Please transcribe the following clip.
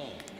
all.